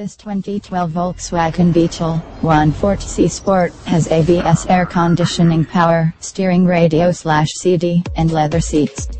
This 2012 Volkswagen Beetle 1.4 C Sport has ABS air conditioning power, steering radio slash CD, and leather seats.